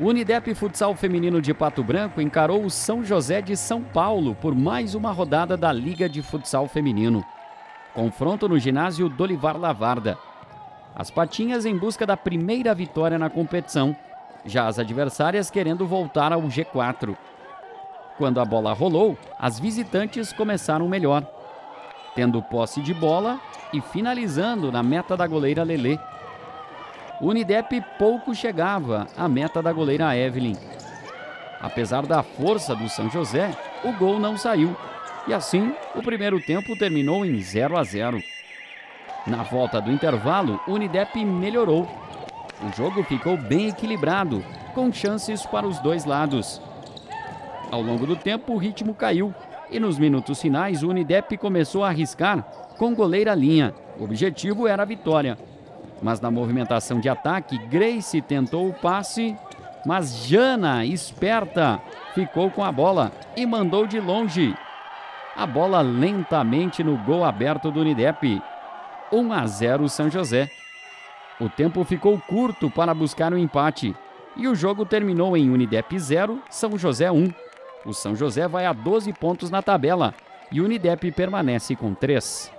O Unidep Futsal Feminino de Pato Branco encarou o São José de São Paulo por mais uma rodada da Liga de Futsal Feminino. Confronto no ginásio Dolivar Lavarda. As patinhas em busca da primeira vitória na competição, já as adversárias querendo voltar ao G4. Quando a bola rolou, as visitantes começaram melhor, tendo posse de bola e finalizando na meta da goleira Lelê. O Unidep pouco chegava à meta da goleira Evelyn. Apesar da força do São José, o gol não saiu. E assim, o primeiro tempo terminou em 0 a 0. Na volta do intervalo, o Unidep melhorou. O jogo ficou bem equilibrado, com chances para os dois lados. Ao longo do tempo, o ritmo caiu e nos minutos finais, o Unidep começou a arriscar com goleira linha. O objetivo era a vitória. Mas na movimentação de ataque, Grace tentou o passe, mas Jana, esperta, ficou com a bola e mandou de longe. A bola lentamente no gol aberto do Unidep. 1 a 0 São José. O tempo ficou curto para buscar o um empate e o jogo terminou em Unidep 0, São José 1. O São José vai a 12 pontos na tabela e Unidep permanece com 3.